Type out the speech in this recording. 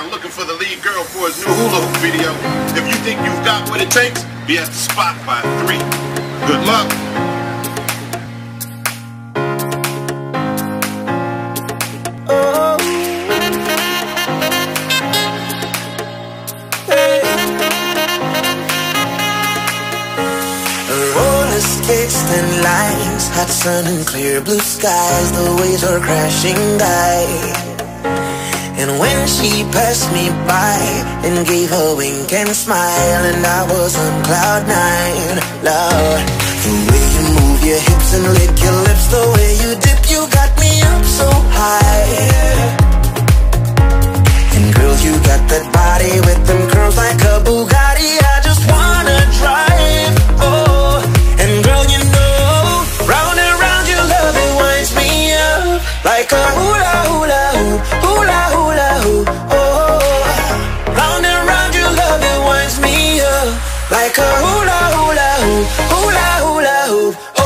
I'm looking for the lead girl for his new hula hoop video. If you think you've got what it takes, be at the spot by 3. Good luck. Skates, thin lines, hot sun and clear blue skies. The waves are crashing by. She passed me by and gave a wink and smile, and I was on cloud nine, Lord, the way you move your hips and lick your lips, the way you dip, you got me up so high. And girl, you got that body with them curls like a Bugatti. I just wanna drive. Oh, and girl, you know, round and round your love it winds me up like a hula hula hula hula hoop, hula hula hoop.